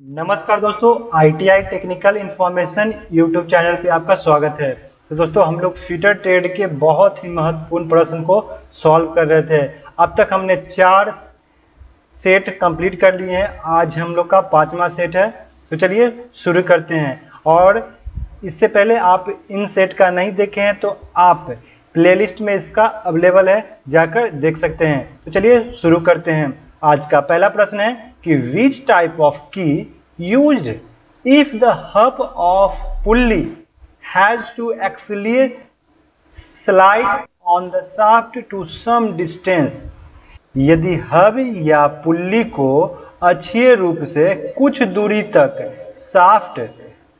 नमस्कार दोस्तों ITI technical information YouTube channel पे आपका स्वागत है। तो दोस्तों, हम लोग फीटर ट्रेड के बहुत ही महत्वपूर्ण प्रश्न को सॉल्व कर रहे थे। अब तक हमने चार सेट कंप्लीट कर लिए हैं। आज हम लोग का पांचवा सेट है। तो चलिए शुरू करते हैं। और इससे पहले आप इन सेट का नहीं देखे हैं तो आप प्लेलिस्ट में इसका अवेलेबल है, जाकर देख सकते हैं। तो चलिए शुरू करते हैं। आज का पहला प्रश्न है कि which type of key use if the hub of pulley has to actually slide on the shaft to some distance यदि हब या पुल्ली को अच्छे रूप से कुछ दूरी तक साफ्ट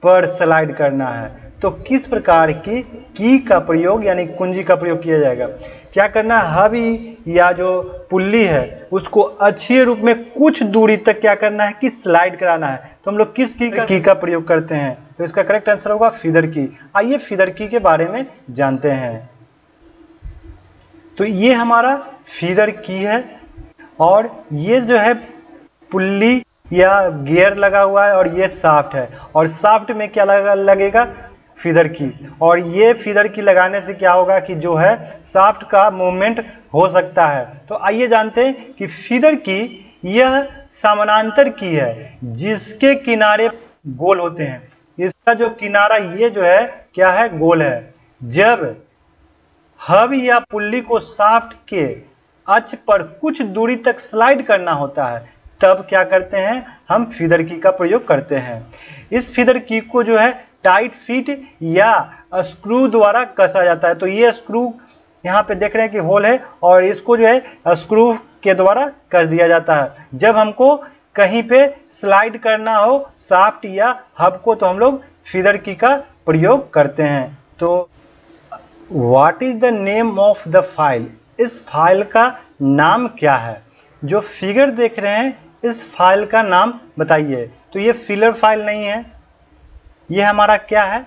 पर स्लाइड करना है तो किस प्रकार की की का प्रयोग यानी कुंजी का प्रयोग किया जाएगा? क्या करना है हबी या जो पुल्ली है उसको अच्छे रूप में कुछ दूरी तक क्या करना है कि स्लाइड कराना है? तो हम लोग किस की का, की का प्रयोग करते हैं? तो इसका करेक्ट आंसर होगा फिदर की। आइए फिदर की के बारे में जानते हैं। तो ये हमारा फीदर की है और ये जो है पुल्ली या गियर लगा हुआ है और ये साफ्ट है। और साफ्ट में क्या लगा लगेगा? फीदर की। और ये फीदर की लगाने से क्या होगा कि जो है साफ्ट का मूवमेंट हो सकता है। तो आइए जानते हैं कि फीदर की यह समानांतर की है, जिसके किनारे गोल होते हैं। इसका जो किनारा, ये जो है, क्या है? गोल है। जब हब या पुल्ली को साफ्ट के अच पर कुछ दूरी तक स्लाइड करना होता है, तब क्या करते हैं? हम फीदर की का प्रयोग करते हैं। इस फीदर की को जो है टाइट फिट या स्क्रू द्वारा कसा जाता है। तो ये स्क्रू यहाँ पे देख रहे हैं कि होल है और इसको जो है स्क्रू के द्वारा कस दिया जाता है। जब हमको कहीं पे स्लाइड करना हो साफ्ट या हब को तो हम लोग फीदर की का प्रयोग करते हैं। तो what is the name of the file इस फ़ाइल का नाम क्या है? जो फिगर देख रहे हैं, इस फ़ाइल का नाम बताइए। तो ये फिलर फ़ाइल नहीं है। ये हमारा क्या है?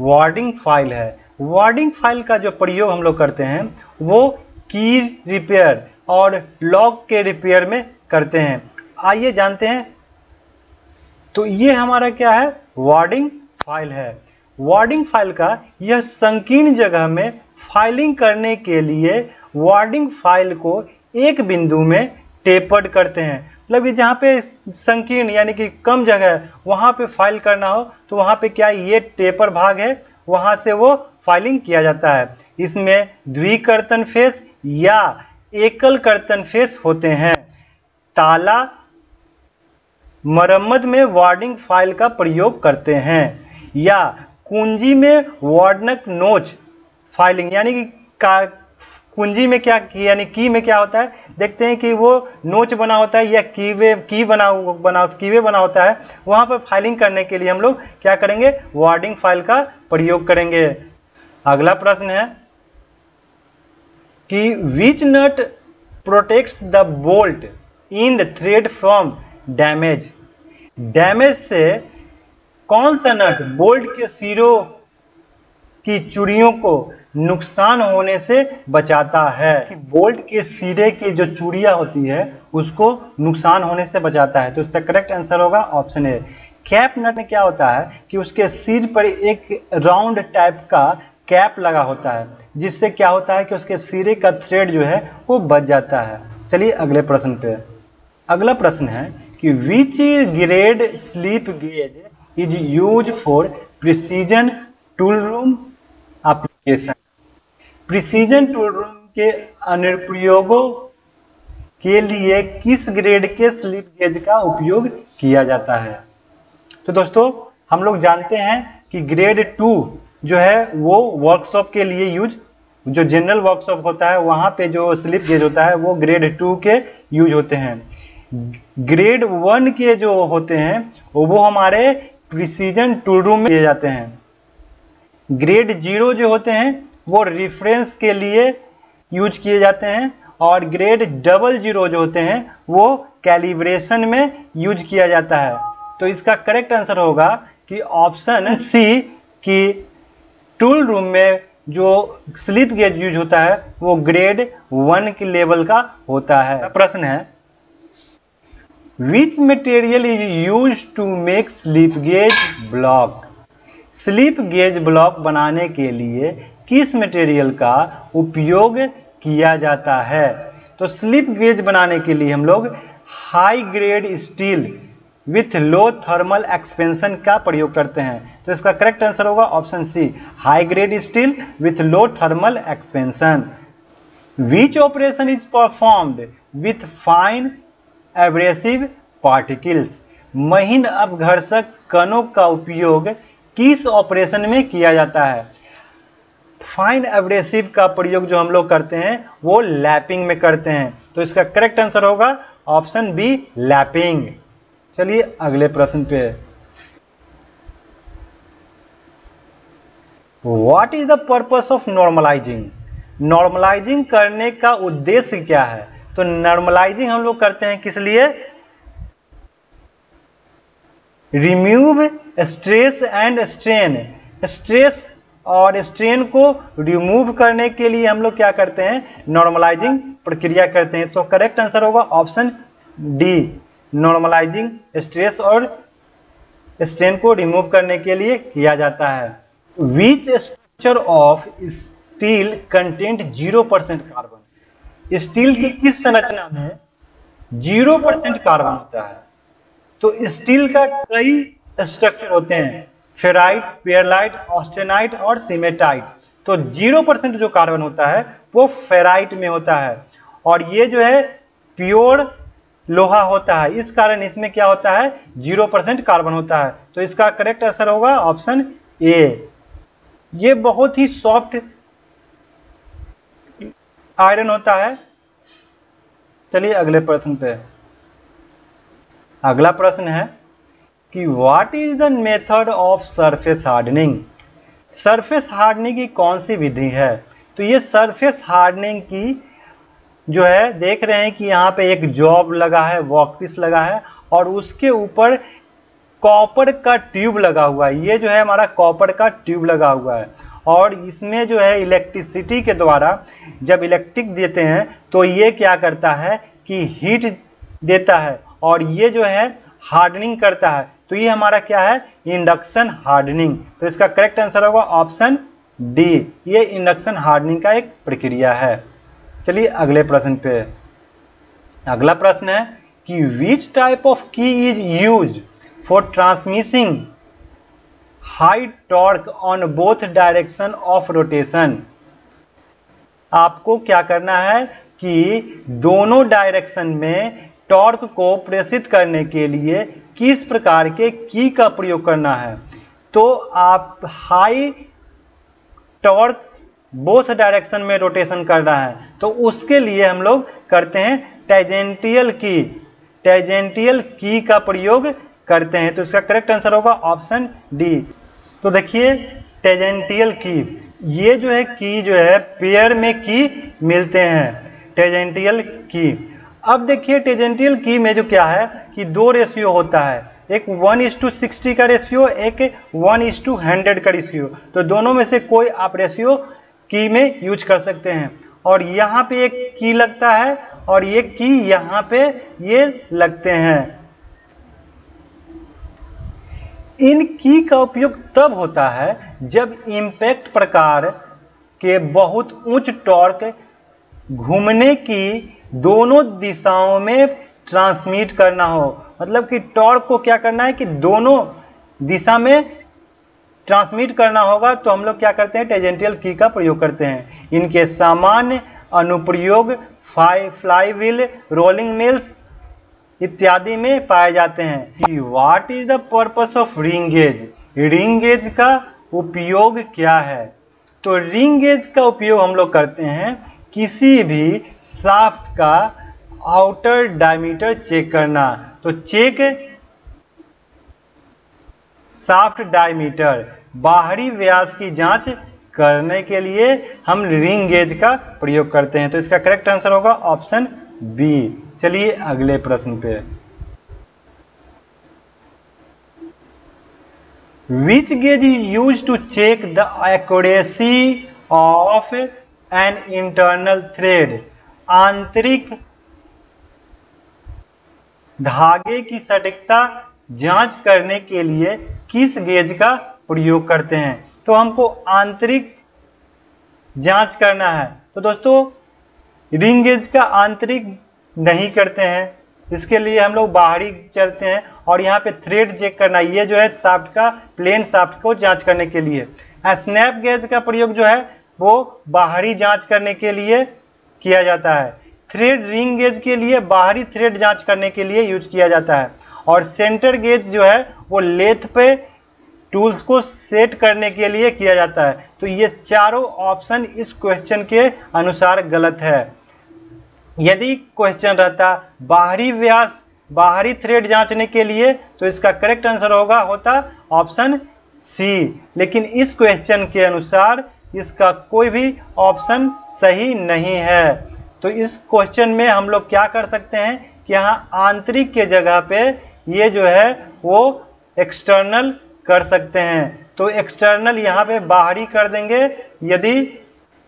वार्डिंग फ़ाइल है। वार्डिंग फ़ाइल का जो प्रयोग हम लोग करते हैं, वो की रिपेयर और लॉग के रिपेयर में करते हैं। आइए जानते हैं। तो ये हमारा क्या है? वार्डिंग फ़ाइल है। वार्डिंग फ़ाइल का यह संकीर्ण जगह में फाइलिंग करने के लिए वार्डिंग फ़ाइल को एक बिंदु में टेपर्ड करते हैं। मतलब कि जहाँ पे संकीर्ण यानी कि कम जगह है, वहाँ पे फ़ाइल करना हो तो वहाँ पे क्या ये टेपर भाग है, वहाँ से वो फाइलिंग किया जाता है। इसमें द्विकर्तन फेस या एकल कर्तन फेस होते हैं। ताला मरम्मत में वार्डिंग फ़ाइल का प्रयोग करते हैं, या कुंजी में वार्डनक नोच फाइलिंग यानी कि कुंजी में क्या, यानी की में क्या होता है? देखते हैं कि वो नोच बना होता है या कीवे, की बना बना, कीवे बना होता है। वहाँ पर फाइलिंग करने के लिए हम लोग क्या करेंगे? वार्डिंग फ़ाइल का प्रयोग करेंगे। अगला प्रश्न है कि which nut protects the bolt in the thread from damage damage से कौन सा नट बोल्ट के सिरों की चूड़ियों को नुकसान होने से बचाता है। कि बोल्ट के सिरे की जो चूड़िया होती है, उसको नुकसान होने से बचाता है। तो इसका करेक्ट आंसर होगा ऑप्शन ए। कैप नट में क्या होता है कि उसके सिर पर एक राउंड टाइप का कैप लगा होता है, जिससे क्या होता है कि उसके सिरे का थ्रेड जो है, वो बच जाता है। चलिए अगले प्रश्न पे। अगला प्रश्न है कि which grade slip gauge is use for precision tool room application precision tool room के अनुप्रयोगों के लिए किस ग्रेड के स्लिप गेज का उपयोग किया जाता है? तो दोस्तों, हम लोग जानते हैं कि ग्रेड टू जो है, वो वर्कशॉप के लिए यूज़ जो जनरल वर्कशॉप होता है, वहाँ पे जो स्लिप गेज होता है, वो ग्रेड टू के यूज़ होते हैं। ग्रेड वन के जो होते हैं, वो हमारे प्रिसीजन टूल रूम में दिए जाते हैं। ग्रेड ज़ीरो जो होते हैं वो रेफरेंस के लिए यूज़ किए जाते हैं और ग्रेड डबल ज़ीरो जो होते हैं, वो कैलिब्रेशन में यूज़ किया जाता है। तो इसका करेक्ट आंसर होगा कि ऑप्शन सी कि टूल रूम में जो स्लिप गेज यूज़ होता है, वो ग्रेड वन के लेवल का होता है। प्रश्न है which material is use to make slip gauge block slip gauge block बनाने के लिए किस मटेरियल का उपयोग किया जाता है? तो स्लिप गेज बनाने के लिए हम लोग high grade steel with low thermal expansion का प्रयोग करते हैं। तो इसका करेक्ट आंसर होगा option C high grade steel with low thermal expansion which operation is performed with fine abrasive particles महीन अपघर्षक कणों का उपयोग किस ऑपरेशन में किया जाता है? फाइन एब्रेसिव का प्रयोग जो हम लोग करते हैं, वो लैपिंग में करते हैं। तो इसका करेक्ट आंसर होगा ऑप्शन बी लैपिंग चलिए अगले प्रश्न पे। What is the purpose of normalizing normalizing करने का उद्देश्य क्या है? तो नॉर्मलाइजिंग हम लोग करते हैं किस लिए? Remove stress and strain stress और स्ट्रेन को रिमूव करने के लिए हम लोग क्या करते हैं? नॉर्मलाइजिंग प्रक्रिया करते हैं। तो करेक्ट आंसर होगा ऑप्शन डी नॉर्मलाइजिंग स्ट्रेस और स्ट्रेन को रिमूव करने के लिए किया जाता है। Which structure of steel content zero percent carbon steel की किस संरचना में ज़ीरो परसेंट कार्बन होता है? तो स्टील का कई स्ट्रक्चर होते हैं फेराइट पेयरलाइट ऑस्टेनाइट और सीमेटाइट तो ज़ीरो परसेंट जो कार्बन होता है, वो फेराइट में होता है। और ये जो है प्योर लोहा होता है। इस कारण इसमें क्या होता है ज़ीरो परसेंट कार्बन होता है। तो इसका करेक्ट आंसर होगा ऑप्शन ए ये बहुत ही सॉफ्ट आयरन होता है। चलिए अगले प्रश्न पे। अगला प्रश्न है कि what is the method of surface hardening surface hardening की कौन सी विधि है? तो ये सरफेस हार्डनिंग की जो है, देख रहे हैं कि यहाँ पे एक जॉब लगा है वॉकपीस लगा है, और उसके ऊपर कॉपर का ट्यूब लगा हुआ है। ये जो है हमारा कॉपर का ट्यूब लगा हुआ है। और इसमें जो है इलेक्ट्रिसिटी के द्वारा जब इलेक्ट्रिक देते हैं तो ये क्या करता है कि हीट देता है। और ये जो है हार्डनिंग करता है। तो ये हमारा क्या है? इंडक्शन हार्डनिंग तो इसका करेक्ट आंसर होगा ऑप्शन डी ये इंडक्शन हार्डनिंग का एक प्रक्रिया है। चलिए अगले प्रश्न पे। अगला प्रश्न है कि which type of key is use for transmitting high torque on both direction of rotation आपको क्या करना है कि दोनों डायरेक्शन में टॉर्क को प्रेषित करने के लिए किस प्रकार के की का प्रयोग करना है? तो आप हाई टॉर्क बोथ डायरेक्शन में रोटेशन कर रहा है। तो उसके लिए हम लोग करते हैं टेजेंटियल की। टेजेंटियल की का प्रयोग करते हैं। तो इसका करेक्ट आंसर होगा ऑप्शन डी तो देखिए टेजेंटियल की। ये जो है की जो है पेयर में की मिलते हैं। टेजेंटियल की। अब देखिए टेजेंटियल की में जो क्या है कि दो रेशियो होता है। एक वन इज़ टू सिक्सटी का रेशियो एक वन इज़ टू हंड्रेड का रेशियो तो दोनों में से कोई आप रेशियो की में यूज़ कर सकते हैं। और यहाँ पे एक की लगता है और ये की यहाँ पे ये लगते हैं। इन की का उपयोग तब होता है जब इम्पैक्ट प्रकार के बहुत उच्च टॉर्क घूमने की दोनों दिशाओं में ट्रांसमिट करना हो। मतलब कि टॉर्क को क्या करना है कि दोनों दिशा में ट्रांसमिट करना होगा तो हम लोग क्या करते हैं टेजेंटियल की का प्रयोग करते हैं। इनके सामान्य अनुप्रयोग फ्लाई व्हील रोलिंग मिल्स इत्यादि में पाए जाते हैं कि what is the purpose of ring gauge ring gauge का उपयोग क्या है? तो रिंग गेज का उपयोग हम लोग करते हैं किसी भी साफ्ट का आउटर डायमीटर चेक करना। तो चेक साफ्ट डायमीटर, बाहरी व्यास की जाँच करने के लिए हम रिंग गेज का प्रयोग करते हैं। तो इसका करेक्ट आंसर होगा ऑप्शन बी। चलिए अगले प्रश्न पे। Which gauge use to check the accuracy of an internal thread आंतरिक धागे की सटीकता जाँच करने के लिए किस गेज का प्रयोग करते हैं? तो हमको आंतरिक जाँच करना है। तो दोस्तों, रिंग गेज का आंतरिक नहीं करते हैं। इसके लिए हम लोग बाहरी चलते हैं और यहाँ पे थ्रेड चेक करना, ये जो है साफ्ट का प्लेन साफ्ट को जाँच करने के लिए। स्नैप गेज का प्रयोग जो है वो बाहरी जाँच करने के लिए किया जाता है। थ्रेड रिंग गेज के लिए बाहरी थ्रेड जाँच करने के लिए यूज़ किया जाता है। और सेंटर गेज जो है, वो लेथ पे टूल्स को सेट करने के लिए किया जाता है। तो ये चारों ऑप्शन इस क्वेश्चन के अनुसार गलत है। यदि क्वेश्चन रहता बाहरी व्यास, बाहरी थ्रेड जांचने के लिए तो इसका करेक्ट आंसर होगा, होता ऑप्शन सी लेकिन इस क्वेश्चन के अनुसार इसका कोई भी ऑप्शन सही नहीं है। तो इस क्वेश्चन में हम लोग क्या कर सकते हैं कि यहाँ आंतरिक के जगह पे ये जो है वो एक्सटर्नल कर सकते हैं। तो एक्सटर्नल यहाँ पे बाहरी कर देंगे, यदि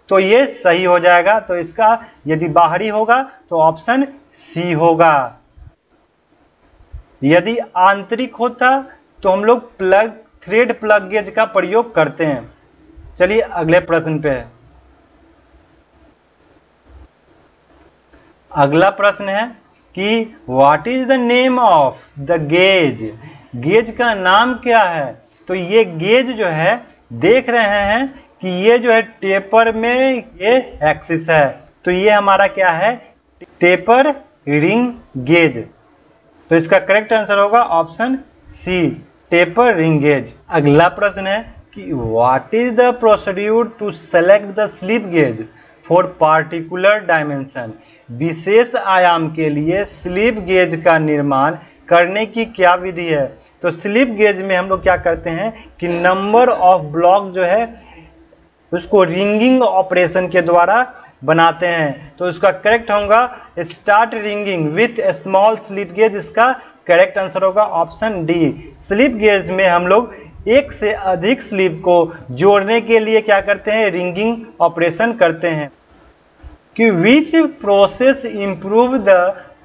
तो ये सही हो जाएगा। तो इसका यदि बाहरी होगा तो ऑप्शन सी होगा। यदि आंतरिक होता तो हम लोग प्लग थ्रेड प्लग गेज का प्रयोग करते हैं। चलिए, अगले प्रश्न पे अगला प्रश्न है कि what is the name of the gauge gauge का नाम क्या है? तो ये गेज जो है, देख रहे हैं कि ये जो है टेपर में ये एक्सिस है। तो ये हमारा क्या है? टेपर रिंग गेज तो इसका करेक्ट आंसर होगा option C taper ring gauge अगला प्रश्न है कि what is the procedure to select the slip gauge for particular dimension विशेष आयाम के लिए स्लिप गेज का निर्माण करने की क्या विधि है? तो स्लिप गेज में हम लोग क्या करते हैं कि नंबर ऑफ़ ब्लॉक जो है, उसको रिंगिंग ऑपरेशन के द्वारा बनाते हैं। तो उसका करेक्ट होगा start wringing with small slip gauge इसका करेक्ट आंसर होगा ऑप्शन डी स्लिप गेज में हम लोग एक से अधिक स्लीव को जोड़ने के लिए क्या करते हैं? रिंगिंग ऑपरेशन करते हैं। कि which process improve the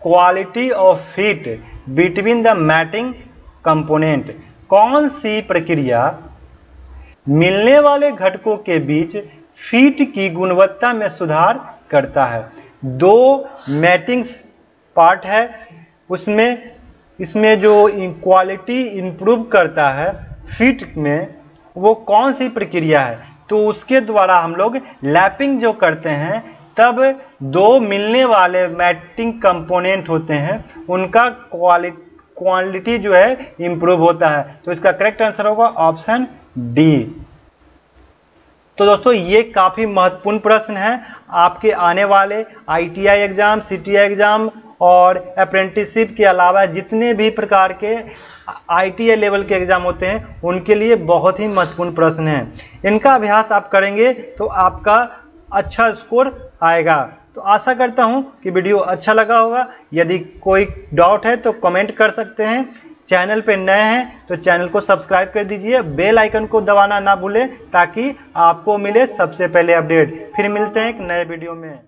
quality of fit between the mating component कौन सी प्रक्रिया मिलने वाले घटकों के बीच फीट की गुणवत्ता में सुधार करता है? दो मैटिंग पार्ट है। उसमें, इसमें जो क्वालिटी इंप्रूव करता है फिट में वो कौन सी प्रक्रिया है? तो उसके द्वारा हम लोग लैपिंग जो करते हैं, तब दो मिलने वाले मैटिंग कंपोनेंट होते हैं, उनका क्वालिटी क्वालिटी जो है इंप्रूव होता है। तो इसका करेक्ट आंसर होगा ऑप्शन डी तो दोस्तों, ये काफ़ी महत्वपूर्ण प्रश्न है। आपके आने वाले आईटीआई एग्ज़ाम सीटीआई एग्ज़ाम और अप्रेंटिसशिप के अलावा जितने भी प्रकार के आईटीआई लेवल के एग्ज़ाम होते हैं, उनके लिए बहुत ही महत्वपूर्ण प्रश्न है। इनका अभ्यास आप करेंगे तो आपका अच्छा स्कोर आएगा। तो आशा करता हूँ कि वीडियो अच्छा लगा होगा। यदि कोई डाउट है तो कमेंट कर सकते हैं। चैनल पे नए हैं तो चैनल को सब्सक्राइब कर दीजिए। बेल आइकन को दबाना ना भूलें ताकि आपको मिले सबसे पहले अपडेट फिर मिलते हैं एक नए वीडियो में।